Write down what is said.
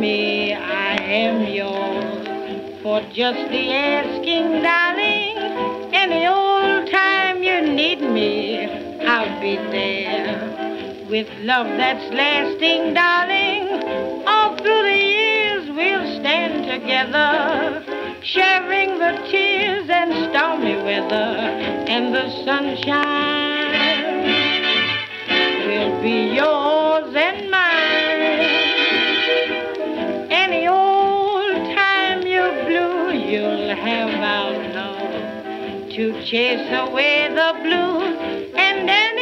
me, I am yours. For just the asking, darling, any old time you need me, I'll be there. With love that's lasting, darling, all through the years we'll stand together, sharing the tears and stormy weather and the sunshine will be yours. To chase away the blues. And any